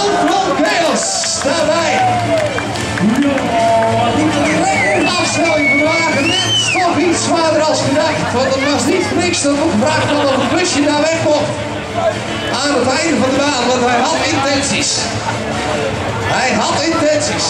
Rob van Kels, daarbij. Afstelling van de wagen net toch iets zwaarder als gedacht. Want het was niet niks dat nog gevraagd had een busje daar weg mocht. Aan het einde van de baan, want hij had intenties. Hij had intenties.